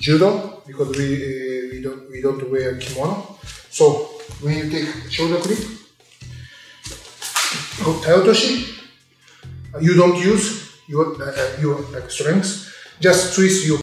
judo because we uh, we don't we don't wear kimono. So when you take shoulder grip, tai otoshi, you don't use your uh, uh, your like strength. Just twist your